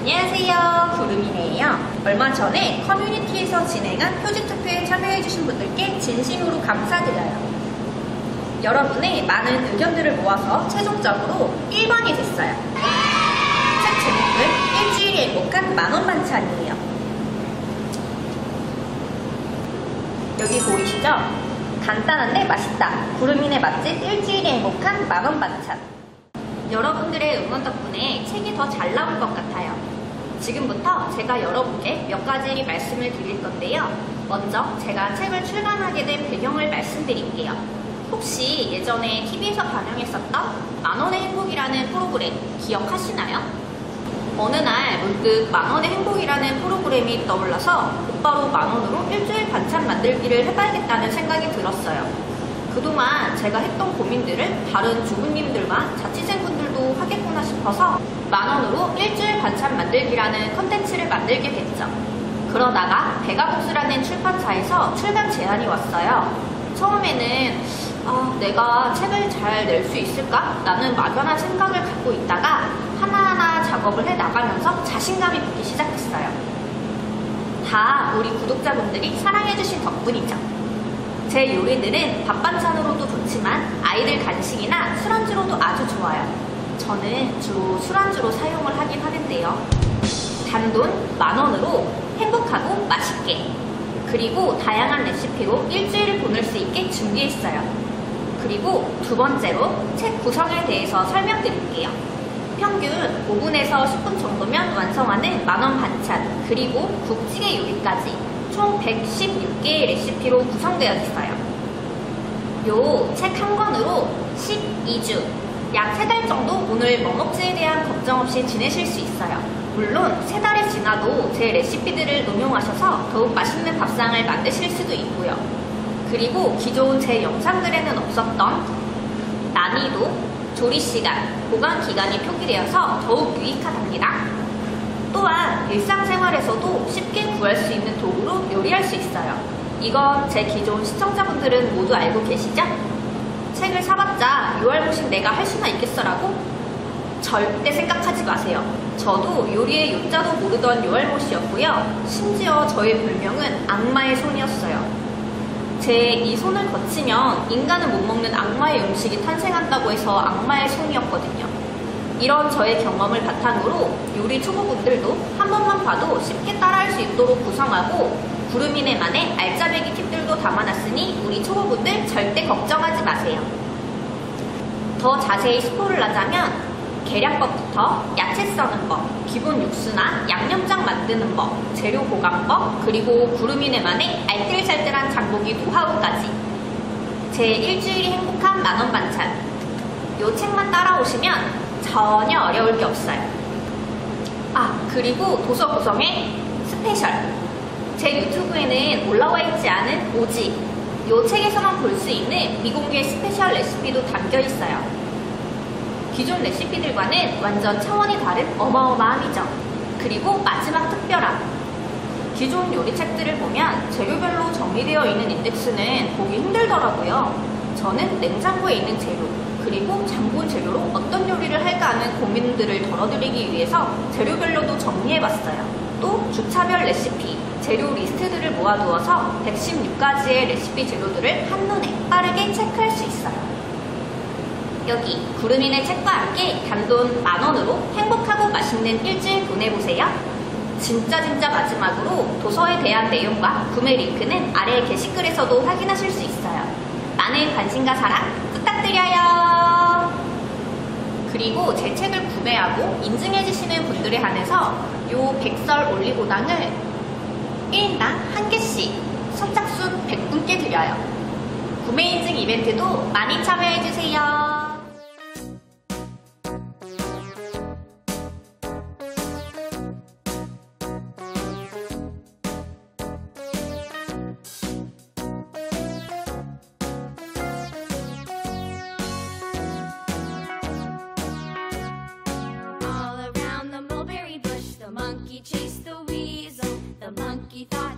안녕하세요. 구름이네요. 얼마 전에 커뮤니티에서 진행한 표지투표에 참여해주신 분들께 진심으로 감사드려요. 여러분의 많은 의견들을 모아서 최종적으로 1번이 됐어요. 책 제목은 일주일이 행복한 만원 반찬이에요. 여기 보이시죠? 간단한데 맛있다. 구름이네 맛집 일주일이 행복한 만원 반찬. 여러분들의 응원 덕분에 책이 더 잘 나올 것 같아요. 지금부터 제가 여러분께 몇 가지 말씀을 드릴 건데요. 먼저 제가 책을 출간하게 된 배경을 말씀드릴게요. 혹시 예전에 TV에서 방영했었던 만원의 행복이라는 프로그램 기억하시나요? 어느 날 문득 만원의 행복이라는 프로그램이 떠올라서 곧바로 만원으로 일주일 반찬 만들기를 해봐야겠다는 생각이 들었어요. 그동안 제가 했던 고민들을 다른 주부님들과 자취생분들도 하겠구나 싶어서 만원으로 일주일 반찬 만들기라는 컨텐츠를 만들게 됐죠. 그러다가 배가복수라는 출판사에서 출간 제안이 왔어요. 처음에는 아, 내가 책을 잘 낼 수 있을까? 라는 막연한 생각을 갖고 있다가 하나하나 작업을 해 나가면서 자신감이 붙기 시작했어요. 다 우리 구독자분들이 사랑해주신 덕분이죠. 제 요리들은 밥 반찬으로도 좋지만 아이들 간식이나 술안주로도 아주 좋아요. 저는 주로 술안주로 사용을 하긴 하는데요. 단돈 만원으로 행복하고 맛있게 그리고 다양한 레시피로 일주일을 보낼 수 있게 준비했어요. 그리고 두 번째로 책 구성에 대해서 설명드릴게요. 평균 5분에서 10분 정도면 완성하는 만원 반찬 그리고 국찌개 요리까지 총 116개의 레시피로 구성되어 있어요. 요 책 한 권으로 12주, 약 3달 정도 오늘 뭐 먹지에 대한 걱정 없이 지내실 수 있어요. 물론 3달이 지나도 제 레시피들을 응용하셔서 더욱 맛있는 밥상을 만드실 수도 있고요. 그리고 기존 제 영상들에는 없었던 난이도, 조리 시간, 보관 기간이 표기되어서 더욱 유익하답니다. 또한 일상생활에서도 쉽게 구할 수 있는 도구로 요리할 수 있어요. 이건 제 기존 시청자분들은 모두 알고 계시죠? 책을 사봤자 요알못인 내가 할 수나 있겠어라고? 절대 생각하지 마세요. 저도 요리의 요자도 모르던 요알못이었고요. 심지어 저의 별명은 악마의 손이었어요. 제 이 손을 거치면 인간은 못 먹는 악마의 음식이 탄생한다고 해서 악마의 손이었거든요. 이런 저의 경험을 바탕으로 요리 초보분들도 한 번만 봐도 쉽게 따라할 수 있도록 구성하고 구름이네만의 알짜배기 팁들도 담아놨으니 우리 초보분들 절대 걱정하지 마세요. 더 자세히 스포를 하자면 계량법부터 야채 써는 법, 기본 육수나 양념장 만드는 법, 재료 보관법, 그리고 구름이네만의 알뜰살뜰한 장보기 노하우까지 제 일주일이 행복한 만원 반찬 요 책만 따라오시면 전혀 어려울 게 없어요. 아, 그리고 도서 구성의 special. 제 유튜브에는 올라와 있지 않은 오직 요 책에서만 볼 수 있는 미공개 special 레시피도 담겨 있어요. 기존 레시피들과는 완전 차원이 다른 어마어마함이죠. 그리고 마지막 특별함. 기존 요리책들을 보면 재료별로 정리되어 있는 인덱스는 보기 힘들더라고요. 저는 냉장고에 있는 재료, 그리고 장본 재료로 어떤 요리를 할까 하는 고민들을 덜어드리기 위해서 재료별로도 정리해봤어요. 또 주차별 레시피, 재료 리스트들을 모아두어서 116가지의 레시피 재료들을 한눈에 빠르게 체크할 수 있어요. 여기 구름이네 책과 함께 단돈 만원으로 행복하고 맛있는 일주일 보내보세요. 진짜 진짜 마지막으로 도서에 대한 내용과 구매 링크는 아래 게시글에서도 확인하실 수 있어요. 많은 관심과 사랑 부탁드려요. 그리고 제 책을 구매하고 인증해주시는 분들에 한해서 요 백설 올리고당을 1인당 한 개씩 선착순 100분께 드려요. 구매 인증 이벤트도 많이 참여해주세요. ギタ